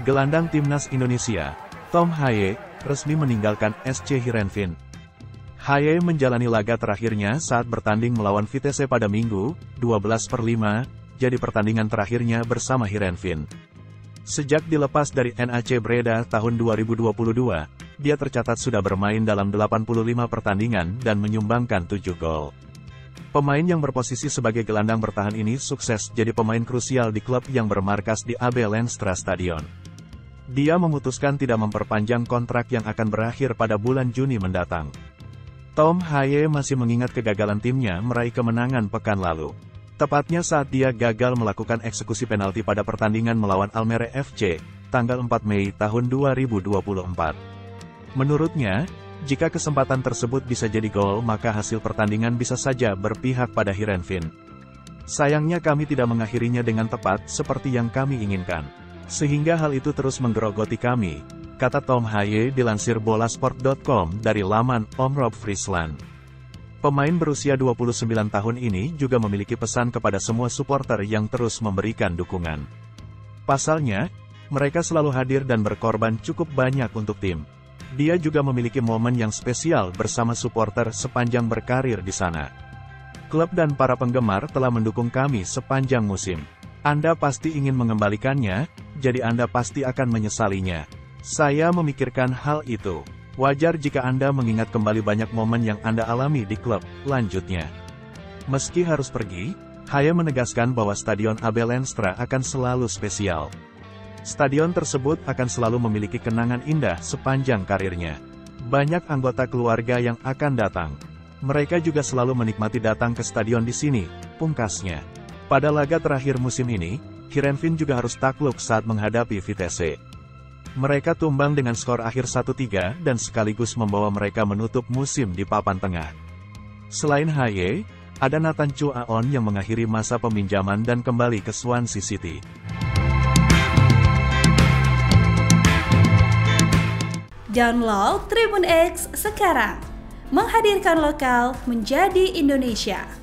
Gelandang Timnas Indonesia, Tom Haye, resmi meninggalkan SC Heerenveen. Haye menjalani laga terakhirnya saat bertanding melawan Vitesse pada Minggu, 12 per 5, jadi pertandingan terakhirnya bersama Heerenveen. Sejak dilepas dari NAC Breda tahun 2022, dia tercatat sudah bermain dalam 85 pertandingan dan menyumbangkan 7 gol. Pemain yang berposisi sebagai gelandang bertahan ini sukses jadi pemain krusial di klub yang bermarkas di AB Lenstra Stadion. Dia memutuskan tidak memperpanjang kontrak yang akan berakhir pada bulan Juni mendatang. Tom Haye masih mengingat kegagalan timnya meraih kemenangan pekan lalu. Tepatnya saat dia gagal melakukan eksekusi penalti pada pertandingan melawan Almere FC, tanggal 4 Mei tahun 2024. Menurutnya, jika kesempatan tersebut bisa jadi gol maka hasil pertandingan bisa saja berpihak pada Hirenvin. Sayangnya kami tidak mengakhirinya dengan tepat seperti yang kami inginkan. Sehingga hal itu terus menggerogoti kami, kata Tom Haye dilansir bolasport.com dari laman Om Rob Friesland. Pemain berusia 29 tahun ini juga memiliki pesan kepada semua supporter yang terus memberikan dukungan. Pasalnya, mereka selalu hadir dan berkorban cukup banyak untuk tim. Dia juga memiliki momen yang spesial bersama supporter sepanjang berkarir di sana. Klub dan para penggemar telah mendukung kami sepanjang musim. Anda pasti ingin mengembalikannya, jadi Anda pasti akan menyesalinya. Saya memikirkan hal itu. Wajar jika Anda mengingat kembali banyak momen yang Anda alami di klub, lanjutnya. Meski harus pergi, Haya menegaskan bahwa Stadion Abel Lenstra akan selalu spesial. Stadion tersebut akan selalu memiliki kenangan indah sepanjang karirnya. Banyak anggota keluarga yang akan datang. Mereka juga selalu menikmati datang ke stadion di sini, pungkasnya. Pada laga terakhir musim ini, Hirenvin juga harus takluk saat menghadapi Vitesse. Mereka tumbang dengan skor akhir 1-3 dan sekaligus membawa mereka menutup musim di papan tengah. Selain Haye, ada Nathan Chu Aon yang mengakhiri masa peminjaman dan kembali ke Swansea City. Download Tribun X sekarang, menghadirkan lokal menjadi Indonesia.